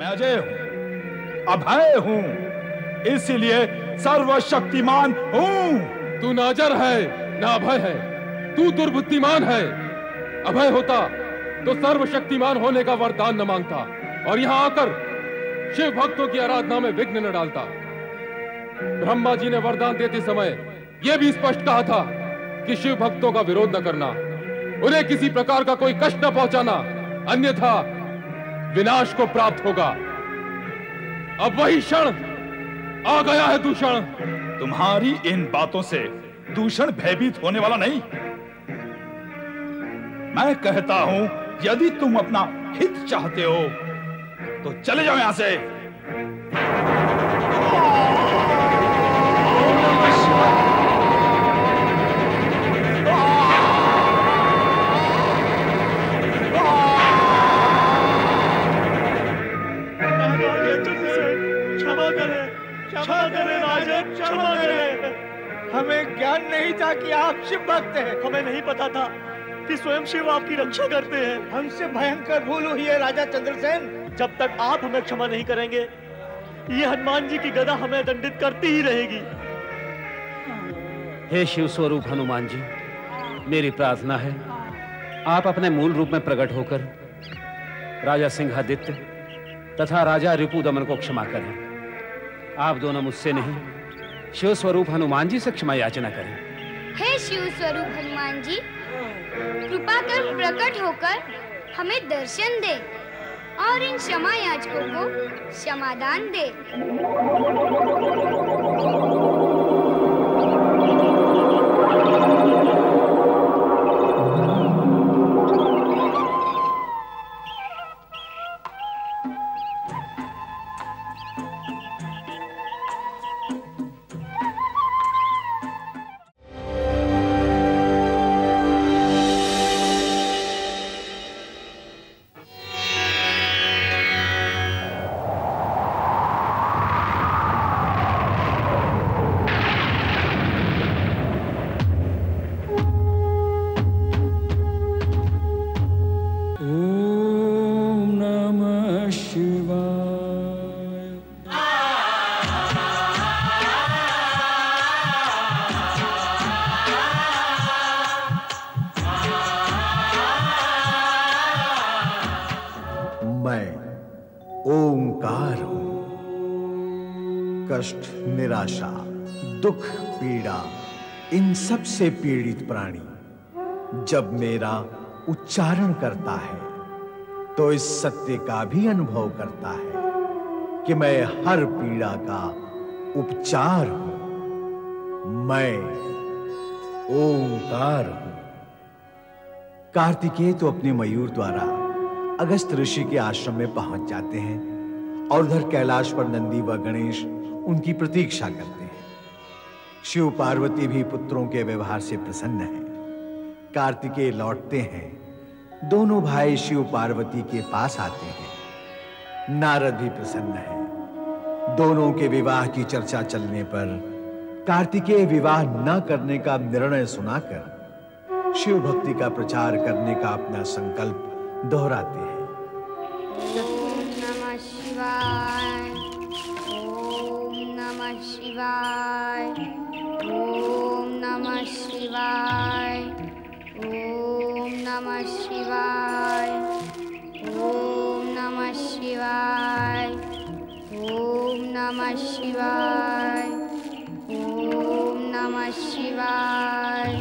मैं अजय हूँ अभय हूँ, इसीलिए सर्वशक्तिमान हूँ। तू नाजर है, ना अभय है। तू दुर्बुद्धिमान है। अभय होता तो सर्वशक्तिमान होने का वरदान न माँगता। और यहाँ आकर शिव भक्तों की आराधना में विघ्न न डालता। ब्रह्मा जी ने वरदान देते समय यह भी स्पष्ट कहा था कि शिव भक्तों का विरोध न करना, उन्हें किसी प्रकार का कोई कष्ट न पहुंचाना, अन्यथा विनाश को प्राप्त होगा। अब वही क्षण आ गया है दूषण। तुम्हारी इन बातों से दूषण भयभीत होने वाला नहीं। मैं कहता हूँ, यदि तुम अपना हित चाहते हो तो चले जाओ यहाँ से। क्षमा करें हमें ज्ञान नहीं था कि आप शिव भक्त हैं। हमें नहीं पता था कि स्वयं शिव आपकी रक्षा करते हैं। हमसे भयंकर भूल हुई है राजा चंद्रसेन। जब तक आप हमें क्षमा नहीं करेंगे ये हनुमान जी की गदा हमें दंडित करती ही रहेगी। हे शिव स्वरूप हनुमान जी मेरी प्रार्थना है आप अपने मूल रूप में प्रकट होकर राजा सिंहादित्य तथा राजा रिपु दमन को क्षमा करें। आप दोनों मुझसे नहीं शिव स्वरूप हनुमान जी से क्षमा याचना करें। हे शिव स्वरूप हनुमान जी, कृपा कर प्रकट होकर हमें दर्शन दे और इन क्षमा याचकों को क्षमादान दे। निराशा, दुख, पीड़ा, इन सबसे पीड़ित प्राणी जब मेरा उच्चारण करता है तो इस सत्य का भी अनुभव करता है कि मैं हर पीड़ा का उपचार हूँ। मैं ओंकार हूँ। कार्तिकेय तो अपने मयूर द्वारा अगस्त ऋषि के आश्रम में पहुँच जाते हैं और उधर कैलाश पर नंदी व गणेश उनकी प्रतीक्षा करते हैं। शिव पार्वती भी पुत्रों के व्यवहार से प्रसन्न है। कार्तिकेय लौटते हैं। दोनों भाई शिव पार्वती के पास आते हैं। नारद भी प्रसन्न है। दोनों के विवाह की चर्चा चलने पर कार्तिकेय विवाह न करने का निर्णय सुनाकर शिव भक्ति का प्रचार करने का अपना संकल्प दोहराते हैं। शिवाय। ओम नमः शिवाय। ओम नमः शिवाय। ओम नमः शिवाय। ओम नमः शिवाय। ओम नमः शिवाय।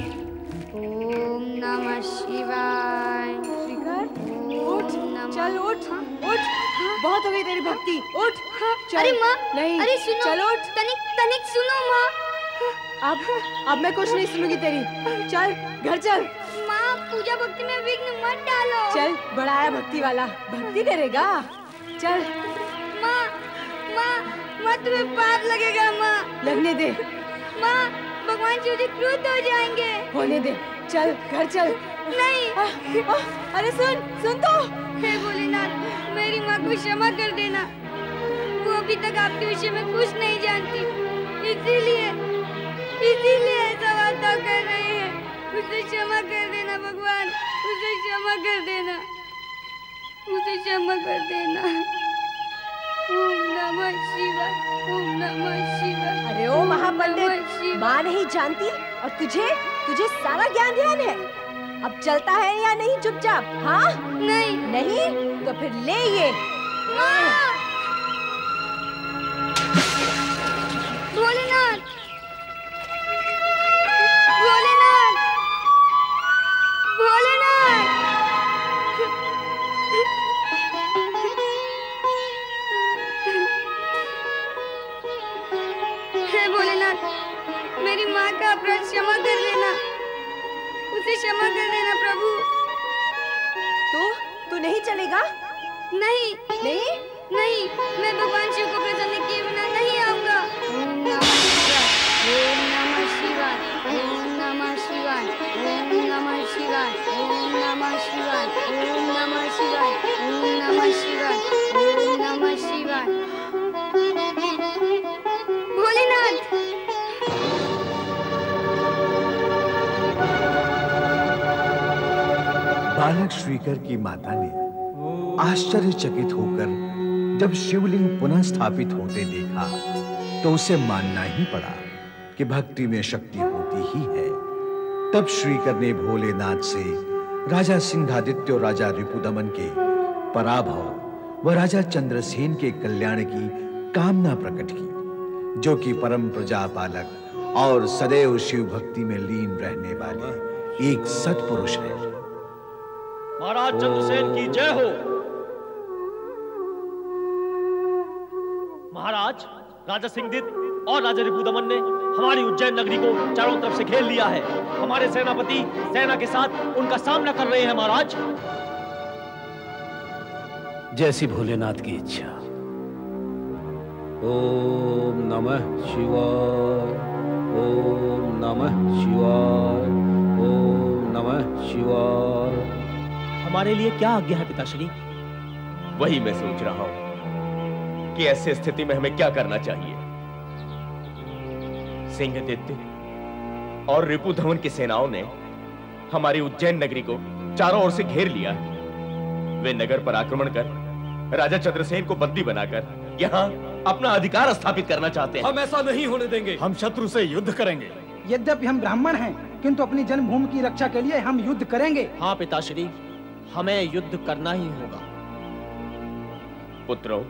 ओम नमः शिवाय। उठ चल उठ उठ। बहुत हो गई तेरी भक्ति। उठ। चल। अरे माँ नहीं अरे सुनो चल उठ। तनिक तनिक सुनो माँ। अब अब मैं कुछ नहीं सुनूँगी तेरी। चल घर चल। माँ पूजा भक्ति में विघ्न मत डालो। चल बड़ा आया भक्ति वाला। भक्ति करेगा? चल। माँ माँ माँ तुम्हें पाप लगेगा माँ। लगने दे। माँ भगवान जी क्रोध हो जाएँगे। होने दे। चल घर चल। नहीं। आ, आ, अरे सुन सुन तो। हे भोलेनाथ मेरी माँ को क्षमा कर देना। वो अभी तक आपके विषय में कुछ नहीं जानती। इसीलिए इसीलिए ऐसा वार्ता कर रहे हैं। उसे क्षमा कर देना भगवान उसे क्षमा कर देना। उसे क्षमा कर देना। शिवाय ओम नमः शिवाय। अरे ओ महापंडित नमः माँ नहीं जानती और तुझे तुझे सारा ज्ञान ध्यान है। अब चलता है या नहीं चुपचाप? हाँ? नहीं। नहीं? तो फिर ले ये। उसे क्षमा कर देना प्रभु। तो? तू नहीं चलेगा? नहीं। नहीं? नहीं। मैं भगवान शिव को प्रसन्न किए बिना नहीं आऊँगा। ओम नमः शिवाय। ओम नमः शिवाय। ओम नमः शिवाय। ओम नमः शिवाय। ओम बालक श्रीकर की माता ने आश्चर्यचकित होकर जब शिवलिंग पुनः स्थापित होते देखा तो उसे मानना ही पड़ा कि भक्ति में शक्ति होती ही है। तब श्रीकर ने भोलेनाथ से राजा सिंहादित्य और राजा रिपुदमन के पराभव व राजा चंद्रसेन के कल्याण की कामना प्रकट की, जो कि परम प्रजापालक और सदैव शिव भक्ति में लीन रहने वाले एक सत्पुरुष है। महाराज चंद्रसेन की जय हो। महाराज, राजा सिंहदित और राजा रिपुदमन ने हमारी उज्जैन नगरी को चारों तरफ़ से घेर लिया है। हमारे सेनापति सेना के साथ उनका सामना कर रहे हैं, महाराज। जैसी भोलेनाथ की इच्छा। ओम नमः शिवाय, ओम नमः शिवाय, ओम नमः शिवाय। हमारे लिए क्या आज्ञा है पिताश्री? वही मैं सोच रहा हूँ कि ऐसी स्थिति में हमें क्या करना चाहिए? सिंहदित्य और रिपु धवन की सेनाओं ने हमारी उज्जैन नगरी को चारों ओर से घेर लिया है। वे नगर पर आक्रमण कर राजा चंद्रसेन को बंदी बनाकर यहाँ अपना अधिकार स्थापित करना चाहते हैं। हम ऐसा नहीं होने देंगे। हम शत्रु से युद्ध करेंगे। यद्यपि हम ब्राह्मण हैं किंतु अपनी जन्मभूमि की रक्षा के लिए हम युद्ध करेंगे। हाँ पिताश्री। हमें युद्ध करना ही होगा। पुत्रों,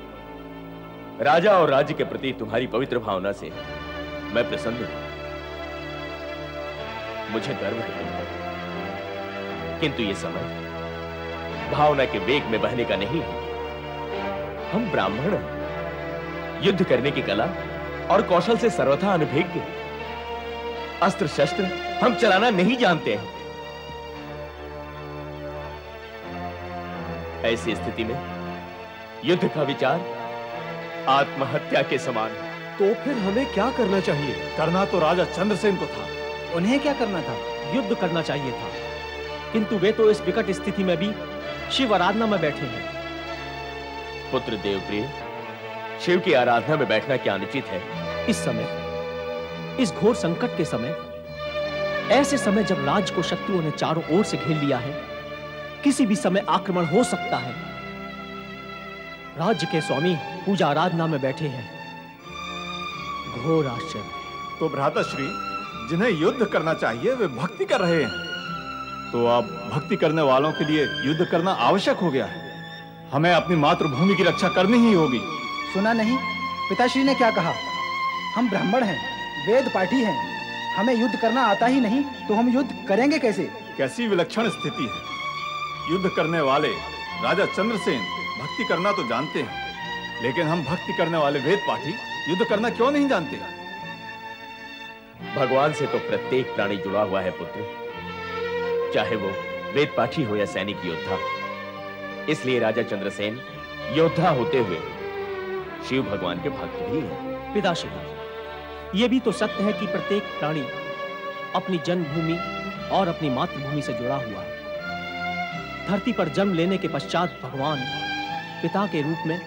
राजा और राज्य के प्रति तुम्हारी पवित्र भावना से मैं प्रसन्न हूँ। मुझे गर्व है। किंतु यह समय भावना के वेग में बहने का नहीं है। हम ब्राह्मण हैं। युद्ध करने की कला और कौशल से सर्वथा अनभिज्ञ। अस्त्र शस्त्र हम चलाना नहीं जानते हैं। ऐसी स्थिति में युद्ध का विचार आत्महत्या के समान है। तो फिर हमें क्या करना चाहिए? करना तो राजा चंद्रसेन को था। उन्हें क्या करना था? युद्ध करना चाहिए था। किंतु वे तो इस विकट स्थिति में भी शिव आराधना में बैठे हैं। पुत्र देवप्रिय शिव की आराधना में बैठना क्या अनुचित है? इस समय इस घोर संकट के समय ऐसे समय जब राज को शत्रुओं ने चारों ओर से घेर लिया है किसी भी समय आक्रमण हो सकता है। राज्य के स्वामी पूजा आराधना में बैठे हैं। घोर आश्चर्य। तो भ्राताश्री जिन्हें युद्ध करना चाहिए वे भक्ति कर रहे हैं। तो अब भक्ति करने वालों के लिए युद्ध करना आवश्यक हो गया है। हमें अपनी मातृभूमि की रक्षा करनी ही होगी। सुना नहीं? पिताश्री ने क्या कहा? हम ब्राह्मण हैं वेद पाठी हैं। हमें युद्ध करना आता ही नहीं तो हम युद्ध करेंगे कैसे? कैसी विलक्षण स्थिति है। युद्ध करने वाले राजा चंद्रसेन भक्ति करना तो जानते हैं लेकिन हम भक्ति करने वाले वेद पाठी युद्ध करना क्यों नहीं जानते? भगवान से तो प्रत्येक प्राणी जुड़ा हुआ है पुत्र। चाहे वो वेद पाठी हो या सैनिक योद्धा। इसलिए राजा चंद्रसेन योद्धा होते हुए शिव भगवान के भक्त भी हैं। पिताश्री ये भी तो सत्य है कि प्रत्येक प्राणी अपनी जन्मभूमि और अपनी मातृभूमि से जुड़ा हुआ है। धरती पर जन्म लेने के पश्चात भगवान पिता के रूप में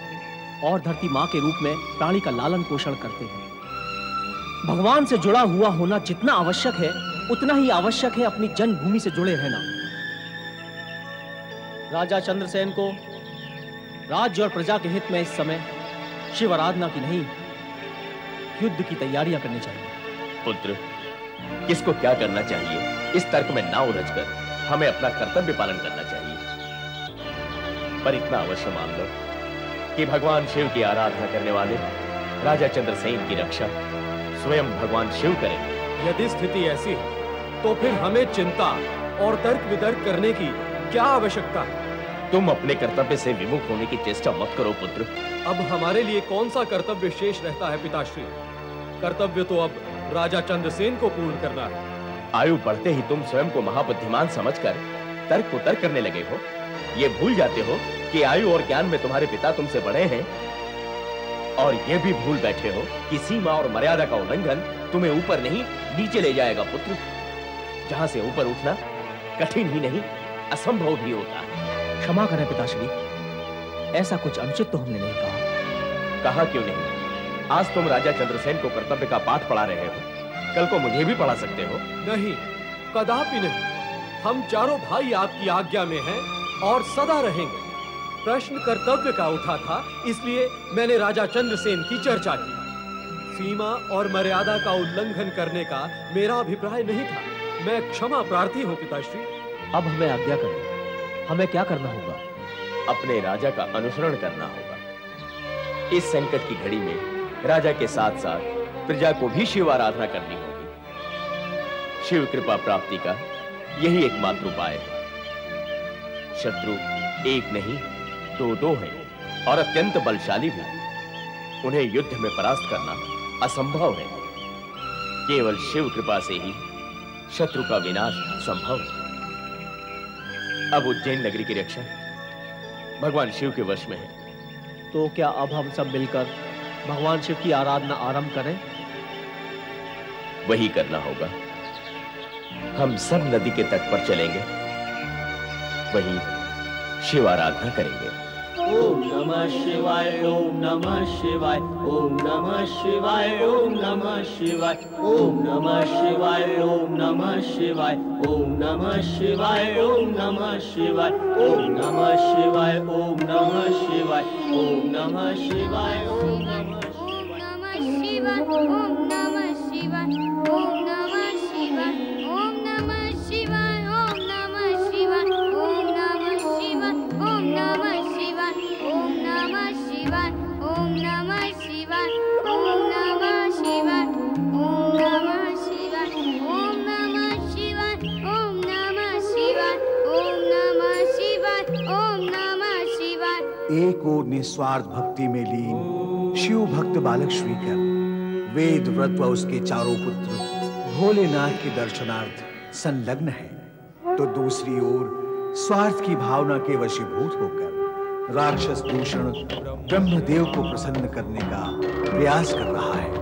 और धरती माँ के रूप में प्राणी का लालन पोषण करते हैं। भगवान से जुड़ा हुआ होना जितना आवश्यक है, उतना ही आवश्यक है अपनी जन्मभूमि से जुड़े रहना। राजा चंद्रसेन को राज्य और प्रजा के हित में इस समय शिव आराधना की नहीं, युद्ध की तैयारियाँ करनी चाहिए। पुत्र, किसको क्या करना चाहिए, इस तर्क में ना उलझकर हमें अपना कर्तव्य पालन करना चाहिए। पर इतना अवश्य मान लो कि भगवान शिव की आराधना करने वाले राजा चंद्रसेन की रक्षा स्वयं भगवान शिव करेंगे। यदि स्थिति ऐसी है तो फिर हमें चिंता और तर्क वितर्क करने की क्या आवश्यकता है? तुम अपने कर्तव्य से विमुख होने की चेष्टा मत करो पुत्र। अब हमारे लिए कौन सा कर्तव्य शेष रहता है पिताश्री? कर्तव्य तो अब राजा चंद्रसेन को पूर्ण करना है। आयु बढ़ते ही तुम स्वयं को महाबुद्धिमान समझकर तर्क को तर्क करने लगे हो? ये भूल जाते हो कि आयु और ज्ञान में तुम्हारे पिता तुमसे बड़े हैं? और ये भी भूल बैठे हो कि सीमा और मर्यादा का उल्लंघन तुम्हें ऊपर नहीं नीचे ले जाएगा पुत्र। जहाँ से ऊपर उठना कठिन ही नहीं असंभव भी होता है। क्षमा करें पिताश्री। ऐसा कुछ अनुचित तो हमने नहीं कहा। कहा क्यों नहीं? आज तुम राजा चंद्रसेन को कर्तव्य का पाठ पढ़ा रहे हो। कल को मुझे भी पढ़ा सकते हो। नहीं कदापि नहीं। हम चारों भाई आपकी आज्ञा में हैं और सदा रहेंगे। प्रश्न कर्तव्य का उठा था इसलिए मैंने राजा चंद्रसेन की चर्चा की। सीमा और मर्यादा का उल्लंघन करने का मेरा अभिप्राय नहीं था। मैं क्षमा प्रार्थी हूँ पिताश्री। अब हमें आज्ञा करें हमें क्या करना होगा? अपने राजा का अनुसरण करना होगा। इस संकट की घड़ी में राजा के साथ साथ प्रजा को भी शिव आराधना करनी होगी। शिव कृपा प्राप्ति का यही एकमात्र उपाय है। शत्रु एक नहीं दो दो हैं और अत्यंत बलशाली भी। उन्हें युद्ध में परास्त करना असंभव है। केवल शिव कृपा से ही शत्रु का विनाश संभव है। अब उज्जैन नगरी की रक्षा। भगवान शिव के वश में है। तो क्या अब हम सब मिलकर भगवान शिव की आराधना आरंभ करें? वही करना होगा। हम सब नदी के तट पर चलेंगे वही शिव आराधना करेंगे ओम नमः शिवाय ओम नमः शिवाय ओम नमः शिवाय ओम नमः शिवाय ओम नमः शिवाय ओम नमः शिवाय ओम नमः शिवाय ओम नमः शिवाय ओम नमः शिवाय ओम नमः शिवाय ओम नमः शिवाय ओम नमः शिवाय ओम नमः निस्वार्थ भक्ति में लीन। शिव भक्त बालक श्रीकर वेद व्रत व उसके चारों पुत्र। भोलेनाथ के दर्शनार्थ संलग्न है। तो दूसरी ओर स्वार्थ की भावना के वशीभूत होकर राक्षस दूषण ब्रह्मदेव को प्रसन्न करने का प्रयास कर रहा है।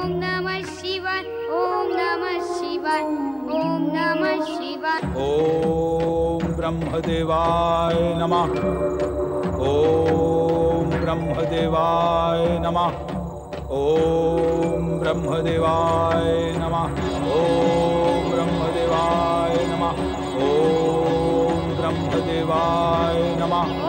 ओम नमः शिवाय ओम नमः शिवाय ओम नमः शिवाय ओम ब्रह्मदेवाय नमः ओम ब्रह्मदेवाय नमः ओम ब्रह्मदेवाय नमः ओम ब्रह्मदेवाय नमः ओम ब्रह्मदेवाय नमः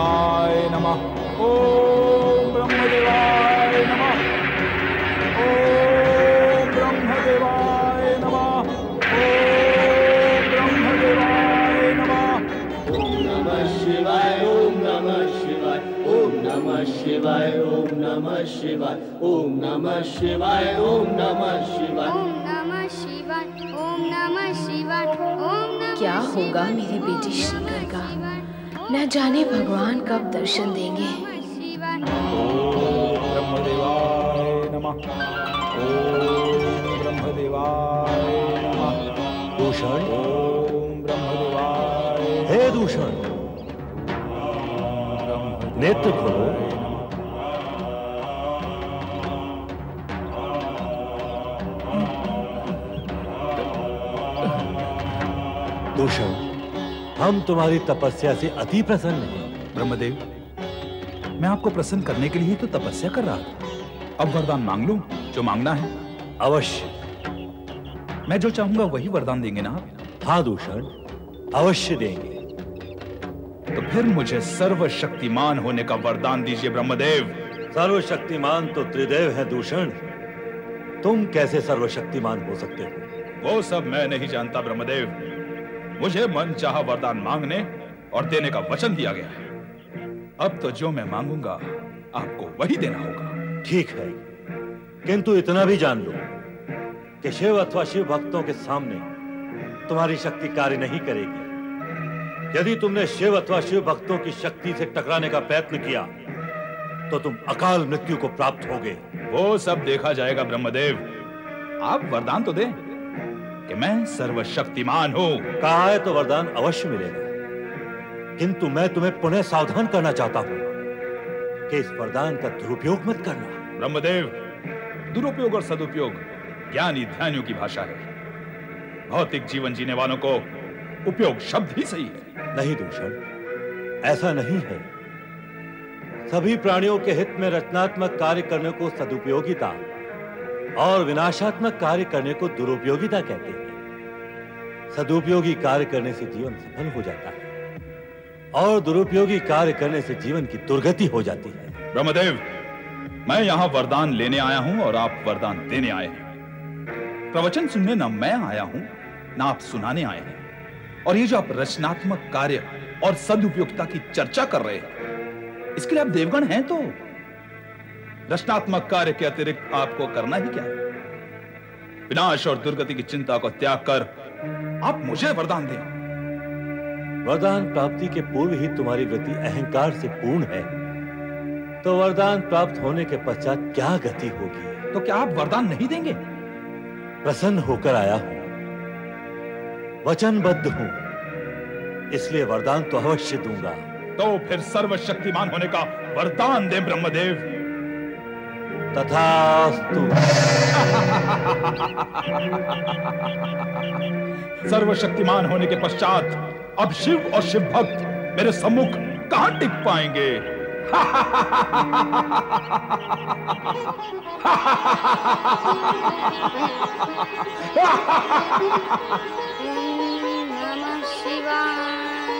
ब्रह्मदेवाय नमः। ओम ब्रह्मदेवाय नमः। ओम ब्रह्मदेवाय नमः। ओम ब्रह्मदेवाय नमः। ओम नमः शिवाय ओम नमः शिवाय ओम नमः शिवाय ओम नमः शिवाय ओम नमः शिवाय ओम नमः शिवाय। ओम नमः शिवाय ओम नमः शिवाय ओम नमः क्या होगा मेरी बेटी श्रीकर का? न जाने भगवान कब दर्शन देंगे। ब्रह्मदेवाय नमः। ओम ब्रह्मदेवाय नमः। दूषण। हे दूषण। नेत्र खोलो। दूषण। हम तुम्हारी तपस्या से अति प्रसन्न हैं। ब्रह्मदेव मैं आपको प्रसन्न करने के लिए ही तो तपस्या कर रहा था। अब वरदान मांग लू जो मांगना है। अवश्य। मैं जो चाहूँगा वही वरदान देंगे ना आप? हाँ दूषण। अवश्य देंगे। तो फिर मुझे सर्वशक्तिमान होने का वरदान दीजिए ब्रह्मदेव। सर्वशक्तिमान तो त्रिदेव है दूषण। तुम कैसे सर्वशक्तिमान हो सकते हो? वो सब मैं नहीं जानता ब्रह्मदेव। मुझे मन चाह वरदान मांगने और देने का वचन दिया गया है। अब तो जो मैं मांगूँगा आपको वही देना होगा। ठीक है। किंतु इतना भी जान लो कि शिव अथवा शिव भक्तों के सामने तुम्हारी शक्ति कार्य नहीं करेगी। यदि तुमने शिव अथवा शिव भक्तों की शक्ति से टकराने का प्रयत्न किया तो तुम अकाल मृत्यु को प्राप्त होगे। वो सब देखा जाएगा ब्रह्मदेव। आप वरदान तो दें। कि मैं सर्वशक्तिमान हूँ। कहा है तो वरदान अवश्य मिलेगा। किंतु मैं तुम्हें पुनः सावधान करना चाहता हूँ कि इस वरदान का दुरुपयोग मत करना। ब्रह्मदेव दुरुपयोग और सदुपयोग ज्ञानी ध्यानियों की भाषा है। भौतिक जीवन जीने वालों को उपयोग शब्द ही सही है। नहीं दूषण ऐसा नहीं है। सभी प्राणियों के हित में रचनात्मक कार्य करने को सदुपयोगिता और विनाशात्मक कार्य करने को दुरुपयोगिता कहते हैं। सदुपयोगी कार्य करने से जीवन सफल हो जाता है और दुरुपयोगी कार्य करने से जीवन की दुर्गति हो जाती है। ब्रह्मदेव, मैं यहाँ वरदान लेने आया हूँ और आप वरदान देने आए हैं। प्रवचन सुनने न मैं आया हूँ, ना आप सुनाने आए हैं। और ये जो आप रचनात्मक कार्य और सदुपयोगिता की चर्चा कर रहे हैं, इसके लिए आप देवगण हैं तो रचनात्मक कार्य के अतिरिक्त आपको करना ही क्या है? विनाश और दुर्गति की चिंता को त्याग कर आप मुझे वरदान दें। वरदान प्राप्ति के पूर्व ही तुम्हारी वृत्ति अहंकार से पूर्ण है। तो वरदान प्राप्त होने के पश्चात क्या गति होगी? तो क्या आप वरदान नहीं देंगे? प्रसन्न होकर आया हूँ। वचनबद्ध हूँ। इसलिए वरदान तो अवश्य दूँगा। तो फिर सर्वशक्तिमान होने का वरदान दे ब्रह्मदेव। तथास्तु। सर्वशक्तिमान होने के पश्चात अब शिव और शिव भक्त मेरे सम्मुख कहाँ टिक पाएँगे? ओम नमः शिवाय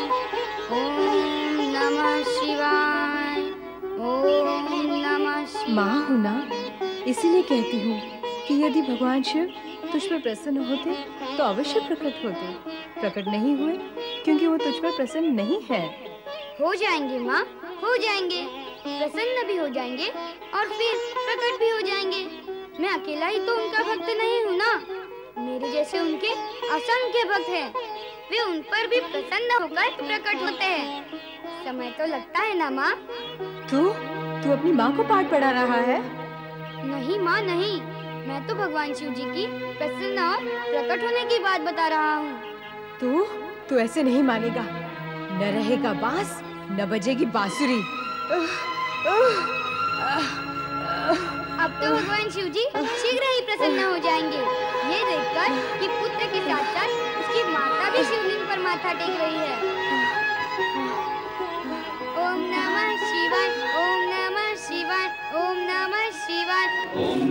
ओम नमः शिवाय ओम नमः माँ हूँ ना इसीलिए कहती हूँ कि यदि भगवान शिव तुझ पर प्रसन्न होते तो अवश्य प्रकट होते। प्रकट नहीं हुए क्योंकि वो तुझ पर प्रसन्न नहीं है। हो जाएँगे माँ हो जाएँगे। प्रसन्न भी हो जाएँगे और फिर प्रकट भी हो जाएँगे। मैं अकेला ही तो उनका भक्त नहीं हूँ ना। मेरे जैसे उनके असंख्य भक्त हैं। वे उन पर भी प्रसन्न होकर प्रकट होते हैं। समय तो लगता है ना माँ? तू तू अपनी माँ को पाठ पढ़ा रहा है? नहीं माँ नहीं। मैं तो भगवान शिव जी की प्रसन्न और प्रकट होने की बात बता रहा हूँ। तू? तू ऐसे नहीं मानेगा। न रहेगा बाँस न बजेगी बांसुरी। अब तो भगवान शिव जी शीघ्र ही प्रसन्न हो जाएँगे। ये देखकर कि पुत्र के साथ साथ उसकी माता भी शिवलिंग पर माथा टेक रही है। ओम नमः शिवाय ओम नमः शिवाय ओम नमः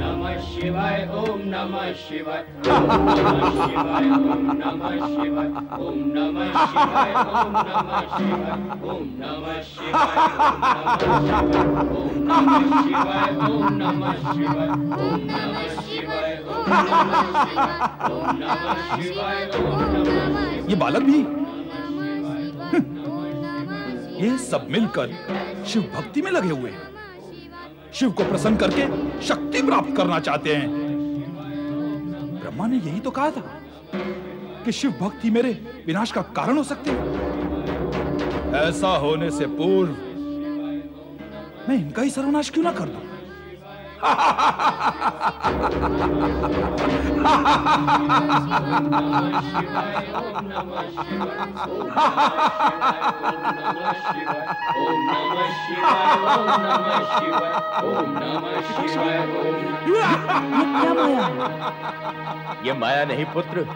नमः शिवाय ओम नमः शिवाय ओम नमः शिवाय ओम नमः शिवाय ओम नमः शिवाय ओम नमः शिवाय ओम नमः शिवाय ओम नमः शिवाय ओम नमः शिवाय ओम नमः शिवाय ओम नमः शिवाय ओम नमः शिवाय ओम नमः ये बालक भी ये सब मिलकर शिव भक्ति में लगे हुए हैं शिव को प्रसन्न करके शक्ति प्राप्त करना चाहते हैं। ब्रह्मा ने यही तो कहा था कि शिव भक्ति मेरे विनाश का कारण हो सकती है। ऐसा होने से पूर्व मैं इनका ही सर्वनाश क्यों ना कर दूँ? ये माया नहीं पुत्र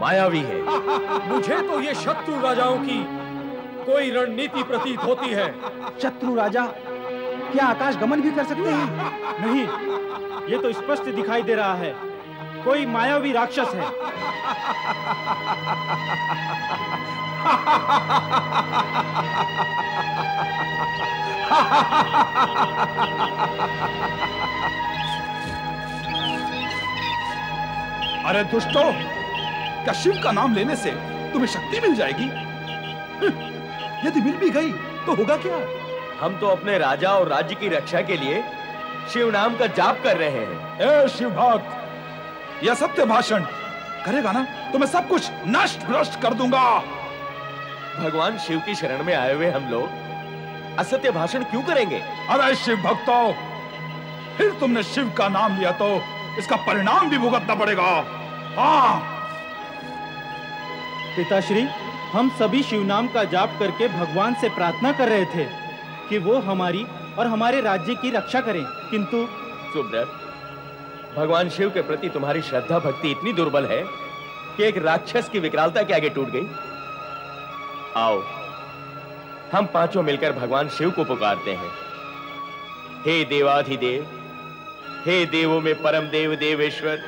मायावी है। मुझे तो ये शत्रु राजाओं की कोई रणनीति प्रतीत होती है। शत्रु राजा क्या आकाश गमन भी कर सकते हैं? नहीं ये तो स्पष्ट दिखाई दे रहा है। कोई मायावी राक्षस है। अरे दुष्टो क्या शिव का नाम लेने से तुम्हें शक्ति मिल जाएगी? यदि मिल भी गई तो होगा क्या? हम तो अपने राजा और राज्य की रक्षा के लिए शिव नाम का जाप कर रहे हैं। ए शिव भक्त यह सत्य भाषण करेगा ना? तो मैं सब कुछ नष्ट भ्रष्ट कर दूँगा। भगवान शिव की शरण में आए हुए हम लोग असत्य भाषण क्यों करेंगे? अरे शिव भक्तों फिर तुमने शिव का नाम लिया तो इसका परिणाम भी भुगतना पड़ेगा। हाँ। पिताश्री हम सभी शिव नाम का जाप करके भगवान से प्रार्थना कर रहे थे। कि वो हमारी और हमारे राज्य की रक्षा करें। किंतु सुब्रत भगवान शिव के प्रति तुम्हारी श्रद्धा भक्ति इतनी दुर्बल है कि एक राक्षस की विकरालता के आगे टूट गई। आओ, हम पाँचों मिलकर भगवान शिव को पुकारते हैं। हे देवाधिदेव, हे देवों में परम देव देवेश्वर,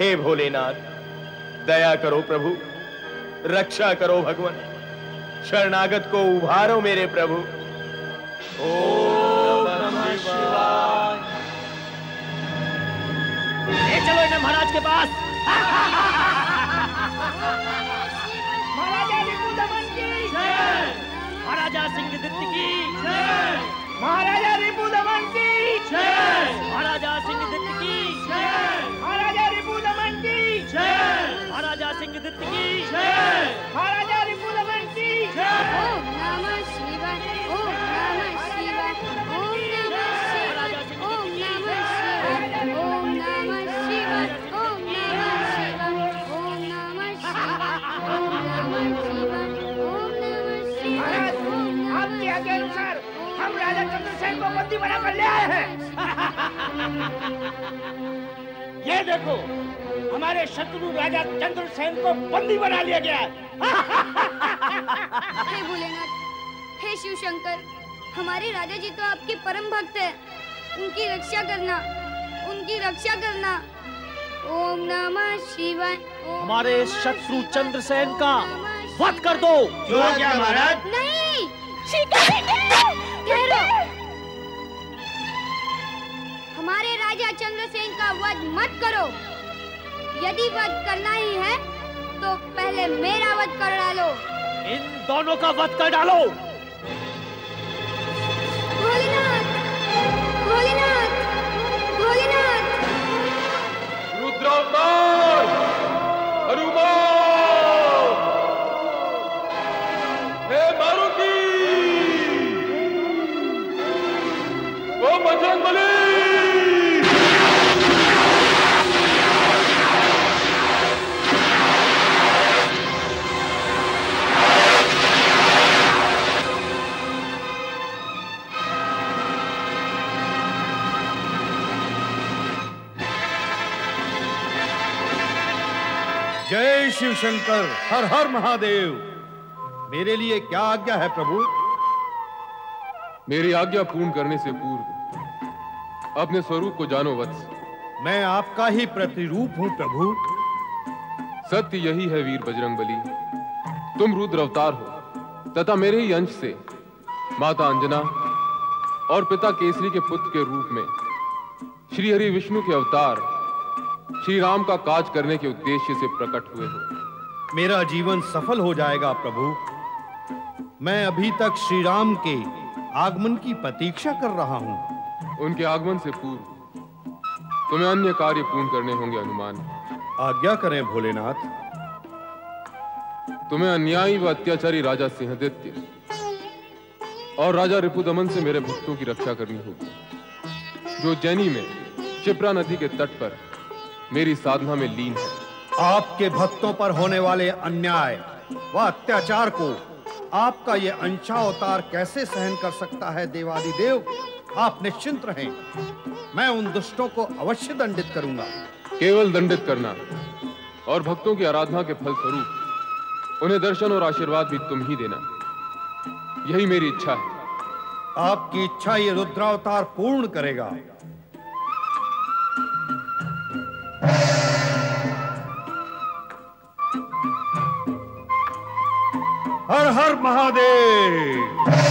हे भोलेनाथ, दया करो प्रभु, रक्षा करो भगवान, शरणागत को उभारो मेरे प्रभु। ले चलो इन्हें महाराज के पास। महाराजा रिपुदमन तो की महाराजा सिंहदित्य की। महाराजा रिपुदमन तो की। महाराजा सिंहदित्य की। महाराजा रिपुदमन तो की। महाराजा सिंहदित्य की। महाराजा रिपुदमन की। राजा चंद्रसेन को बंदी बना कर ले आए हैं। ये देखो हमारे शत्रु राजा चंद्रसेन को बंदी बना लिया गया है। हे भोलेनाथ हे शिव शंकर हमारे राजा जी तो आपके परम भक्त हैं। उनकी रक्षा करना उनकी रक्षा करना। ओम नमः शिवाय हमारे शत्रु चंद्रसेन का वध कर दो। क्यों क्या महाराज। नहीं ठहरो हमारे राजा चंद्रसेन का वध मत करो। यदि वध करना ही है तो पहले मेरा वध कर डालो। इन दोनों का वध कर डालो। भोलेनाथ भोलेनाथ भोलेनाथ। रुद्रावतार जय शिव शंकर हर हर महादेव। मेरे लिए क्या आज्ञा है प्रभु? मेरी आज्ञा पूर्ण करने से पूर्व अपने स्वरूप को जानो वत्स। मैं आपका ही प्रतिरूप हूँ प्रभु। सत्य यही है वीर बजरंग बली। तुम रुद्र अवतार हो तथा मेरे ही अंश से माता अंजना और पिता केसरी के पुत्र के रूप में श्री हरि विष्णु के अवतार श्री राम का काज करने के उद्देश्य से प्रकट हुए हो। मेरा जीवन सफल हो जाएगा प्रभु। मैं अभी तक श्री राम के आगमन की प्रतीक्षा कर रहा हूँ। उनके आगमन से पूर्व तुम्हें अन्य कार्य पूर्ण करने होंगे अनुमान। आज्ञा करें भोलेनाथ। तुम्हें अन्यायी व अत्याचारी राजा सिंहदित्य और राजा रिपुदमन से मेरे भक्तों की रक्षा करनी होगी जो जैनी में शिप्रा नदी के तट पर मेरी साधना में लीन है। आपके भक्तों पर होने वाले अन्याय व अत्याचार को आपका ये अंशावतार कैसे सहन कर सकता है देवादिदेव? आप निश्चिंत रहें। मैं उन दुष्टों को अवश्य दंडित करूँगा। केवल दंडित करना और भक्तों की आराधना के फल स्वरूप उन्हें दर्शन और आशीर्वाद भी तुम ही देना। यही मेरी इच्छा है। आपकी इच्छा ये रुद्रावतार पूर्ण करेगा। हर हर महादेव।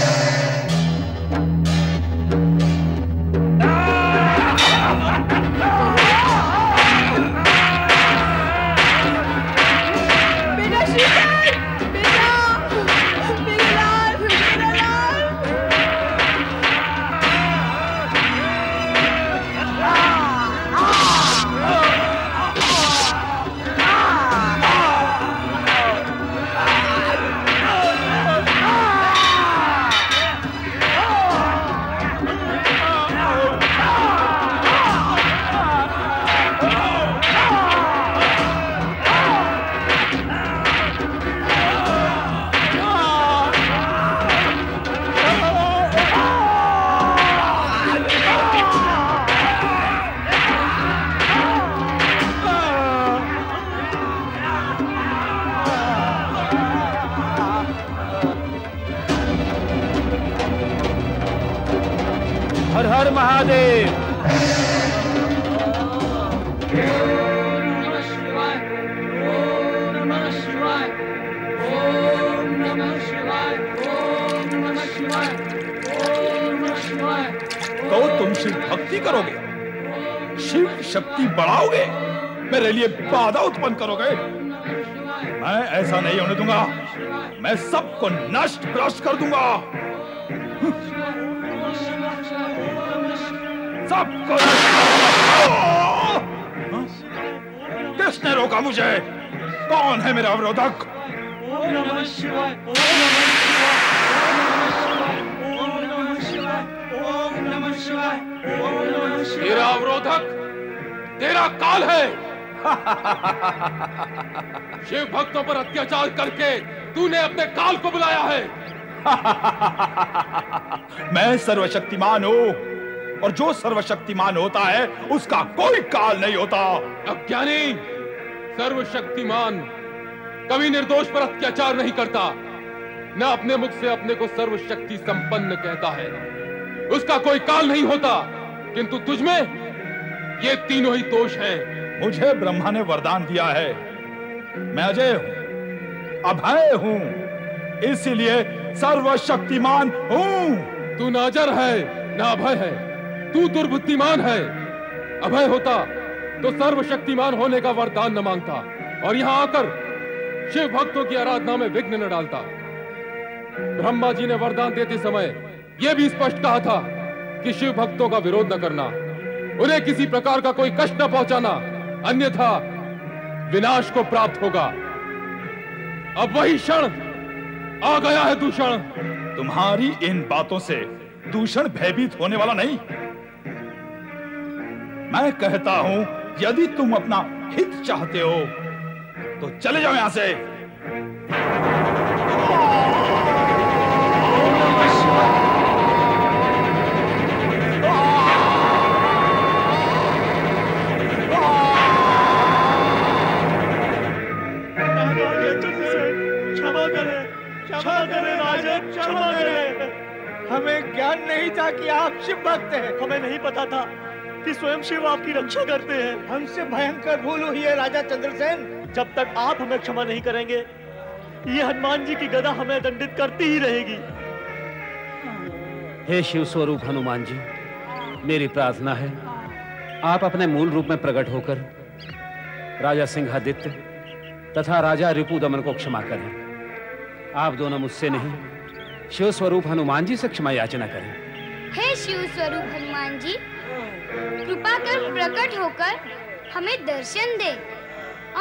हर हर महादेव। तो तुम शिव भक्ति करोगे? शिव शक्ति बढ़ाओगे? मेरे लिए बाधा उत्पन्न करोगे? मैं ऐसा नहीं होने दूँगा। मैं सबको नष्ट भ्रष्ट कर दूँगा। सबको। किसने रोका मुझे? कौन है मेरा अवरोधक? तेरा अवरोधक तेरा काल है। शिव भक्तों पर अत्याचार करके तूने अपने काल को बुलाया है। मैं सर्वशक्तिमान हूँ। और जो सर्वशक्तिमान होता है उसका कोई काल नहीं होता। अज्ञानी सर्वशक्तिमान कभी निर्दोष पर अत्याचार नहीं करता। न अपने मुख से अपने को सर्वशक्ति संपन्न कहता है। उसका कोई काल नहीं होता। किंतु तुझमें ये तीनों ही दोष हैं। मुझे ब्रह्मा ने वरदान दिया है। मैं अजय हूँ अभय हूँ इसीलिए सर्वशक्तिमान हूँ। तू नाजर है ना अभय है। तू दुर्बुद्धिमान है। अभय होता तो सर्वशक्तिमान होने का वरदान न माँगता। और यहाँ आकर शिव भक्तों की आराधना में विघ्न न डालता। ब्रह्मा जी ने वरदान देते समय यह भी स्पष्ट कहा था कि शिव भक्तों का विरोध न करना, उन्हें किसी प्रकार का कोई कष्ट न पहुंचाना, अन्यथा विनाश को प्राप्त होगा। अब वही क्षण आ गया है दूषण। तुम्हारी इन बातों से दूषण भयभीत होने वाला नहीं। मैं कहता हूँ यदि तुम अपना हित चाहते हो तो चले जाओ यहाँ से। हमें ज्ञान नहीं था कि आप शिव भक्त हैं। हमें नहीं पता था कि स्वयं शिव आपकी रक्षा करते हैं। हमसे भयंकर भूल हुई है राजा चंद्रसेन। जब तक आप हमें क्षमा नहीं करेंगे ये हनुमान जी की गदा हमें दंडित करती ही रहेगी। हे शिव स्वरूप हनुमान जी मेरी प्रार्थना है आप अपने मूल रूप में प्रकट होकर राजा सिंहादित्य तथा राजा रिपु दमन को क्षमा करें। आप दोनों मुझसे नहीं शिव स्वरूप हनुमान जी से क्षमा याचना करें। हे शिव स्वरूप हनुमान जी कृपा कर प्रकट होकर हमें दर्शन दे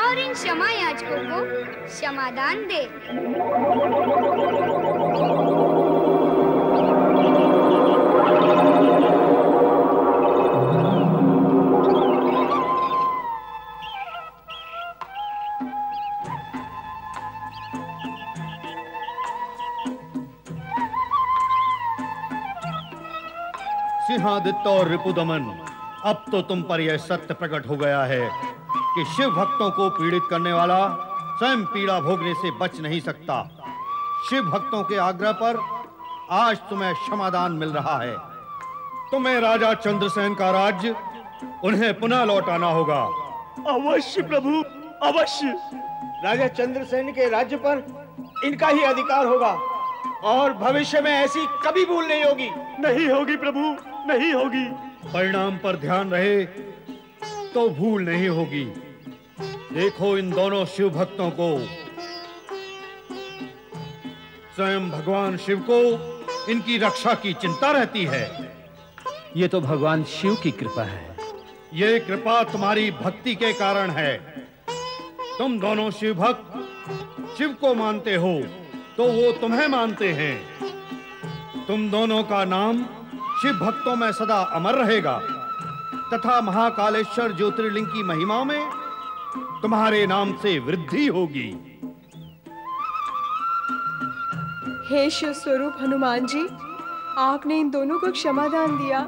और इन क्षमा याचकों को क्षमादान दे। सिंहादित्य और रिपुदमन अब तो तुम पर यह सत्य प्रकट हो गया है कि शिव भक्तों को पीड़ित करने वाला स्वयं पीड़ा भोगने से बच नहीं सकता। शिव भक्तों के आग्रह पर आज तुम्हें क्षमादान मिल रहा है। तुम्हें राजा चंद्रसेन का राज्य उन्हें पुनः लौटाना होगा। अवश्य प्रभु अवश्य। राजा चंद्रसेन के राज्य पर इनका ही अधिकार होगा और भविष्य में ऐसी कभी भूल नहीं होगी। नहीं होगी प्रभु। नहीं होगी। परिणाम पर ध्यान रहे तो भूल नहीं होगी। देखो इन दोनों शिव भक्तों को। स्वयं भगवान शिव को इनकी रक्षा की चिंता रहती है। ये तो भगवान शिव की कृपा है। ये कृपा तुम्हारी भक्ति के कारण है। तुम दोनों शिव भक्त शिव को मानते हो तो वो तुम्हें मानते हैं। तुम दोनों का नाम शिव भक्तों में सदा अमर रहेगा। तथा महाकालेश्वर ज्योतिर्लिंग की महिमा में तुम्हारे नाम से वृद्धि होगी। हे शिव स्वरूप हनुमान जी आपने इन दोनों को क्षमादान दिया।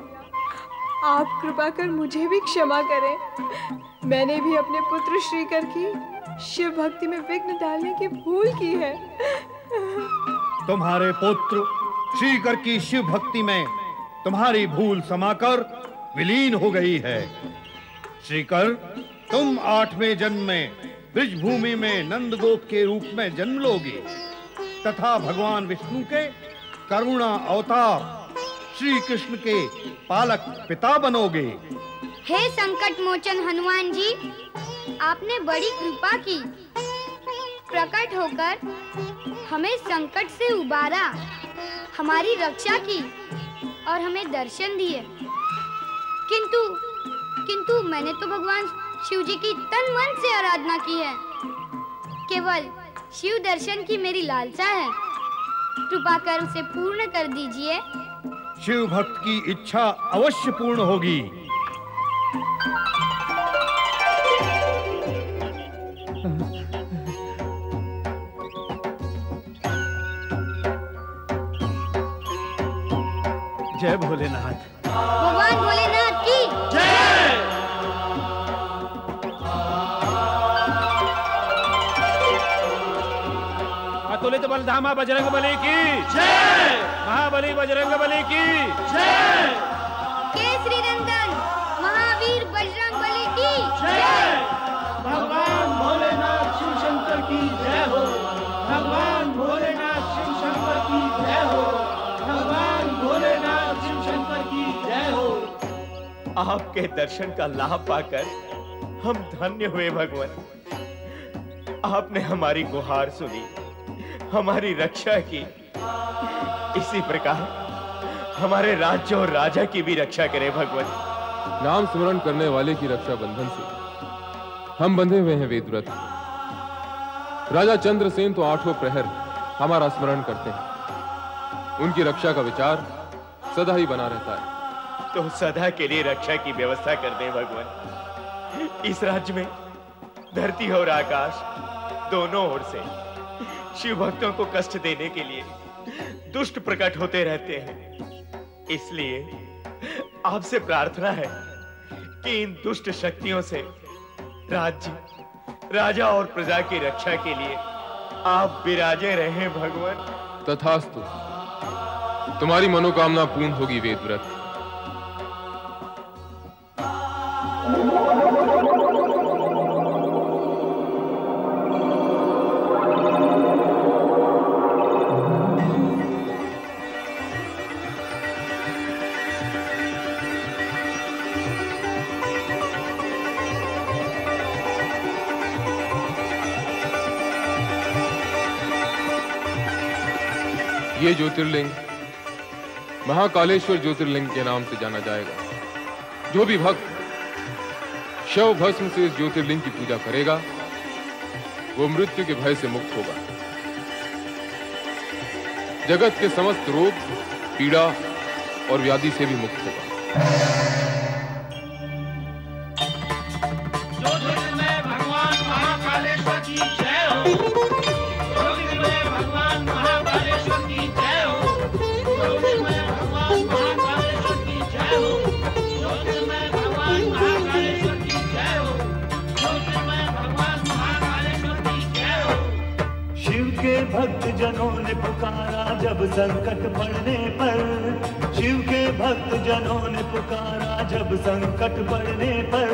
आप कृपा कर मुझे भी क्षमा करें। मैंने भी अपने पुत्र श्रीकर की शिव भक्ति में विघ्न डालने की भूल की है। तुम्हारे पुत्र श्रीकर की शिव भक्ति में तुम्हारी भूल समाकर विलीन हो गई है। श्रीकर, तुम आठवें जन्म में ब्रिज भूमि में नंदगोप के रूप में जन्म लोगे। तथा भगवान विष्णु के करुणा अवतार श्री कृष्ण के पालक पिता बनोगे। हे संकट मोचन हनुमान जी, आपने बड़ी कृपा की। प्रकट होकर हमें संकट से उबारा, हमारी रक्षा की। और हमें दर्शन दिए। किंतु किंतु मैंने तो भगवान शिव जी की तन मन से आराधना की है। केवल शिव दर्शन की मेरी लालसा है। कृपा कर उसे पूर्ण कर दीजिए। शिव भक्त की इच्छा अवश्य पूर्ण होगी। जय भोलेनाथ। भगवान भोलेनाथ की। जय अतुलित बलधामा बजरंग बली की। जय। महाबली बजरंग बली की। जय। केसरी नंदन महावीर बजरंग बली की। जय। भगवान भोलेनाथ शिव शंकर की जय हो। भगवान भोलेनाथ शिव शंकर की जय हो। आपके दर्शन का लाभ पाकर हम धन्य हुए भगवान। आपने हमारी गुहार सुनी, हमारी रक्षा की। इसी प्रकार हमारे राज्य और राजा की भी रक्षा करें भगवान। नाम स्मरण करने वाले की रक्षा बंधन से। हम बंधे हुए हैं वेदव्रत। राजा चंद्रसेन तो आठों प्रहर हमारा स्मरण करते हैं। उनकी रक्षा का विचार सदा ही बना रहता है। तो सदा के लिए रक्षा की व्यवस्था कर दे, भगवान। इस राज्य में धरती और आकाश दोनों ओर से शिव भक्तों को कष्ट देने के लिए दुष्ट प्रकट होते रहते हैं। इसलिए आपसे प्रार्थना है कि इन दुष्ट शक्तियों से राज्य, राजा और प्रजा की रक्षा के लिए आप विराजे रहे, भगवान। तथास्तु। तुम्हारी मनोकामना पूर्ण होगी, वेदव्रत। ज्योतिर्लिंग, महाकालेश्वर ज्योतिर्लिंग के नाम से जाना जाएगा। जो भी भक्त शव भस्म से इस ज्योतिर्लिंग की पूजा करेगा, वो मृत्यु के भय से मुक्त होगा। जगत के समस्त रोग, पीड़ा और व्याधि से भी मुक्त होगा। पुकारा जब संकट पड़ने पर, शिव के भक्त जनों ने पुकारा जब संकट पड़ने पर।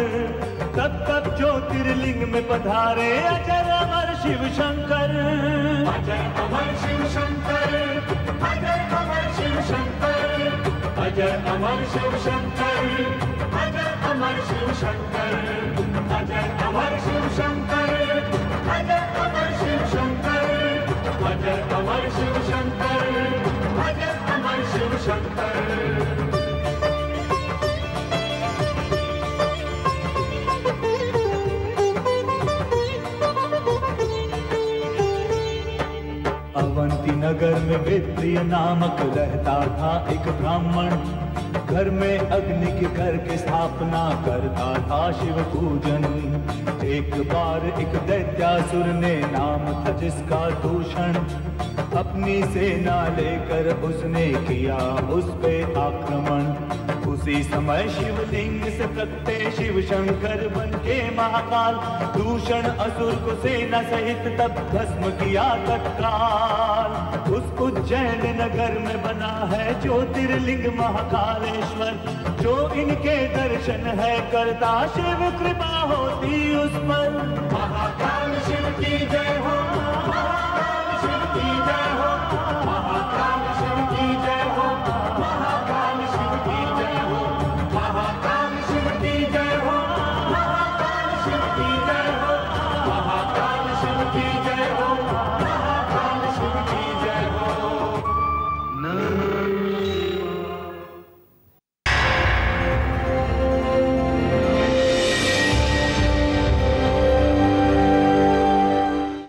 तब तब ज्योतिर्लिंग में पधारे अजर अमर शिव शंकर। अजर अमर शिव शंकर, अजर अमर शिव शंकर, अजर अमर शिव शंकर, अजर अमर शिव शंकर, अजर अमर शिव शंकर। अमर शिव शंकर अजर अमर शिव शंकर नगर में वित्तीय नामक रहता था एक ब्राह्मण। घर में अग्नि के घर की स्थापना करता था शिव पूजन। एक बार एक दैत्यासुर ने नाम था जिसका दूषण। अपनी सेना लेकर उसने किया उस पे आक्रमण। उसी समय शिवलिंग से प्रकटे शिव शंकर बन के महाकाल। दूषण असुर को सेना सहित तब भस्म किया तत्काल। उस उज्जैन नगर में बना है ज्योतिर्लिंग महाकालेश्वर। जो इनके दर्शन है, करता शिव कृपा होती उस पर। महाकाल शिव की जय हो।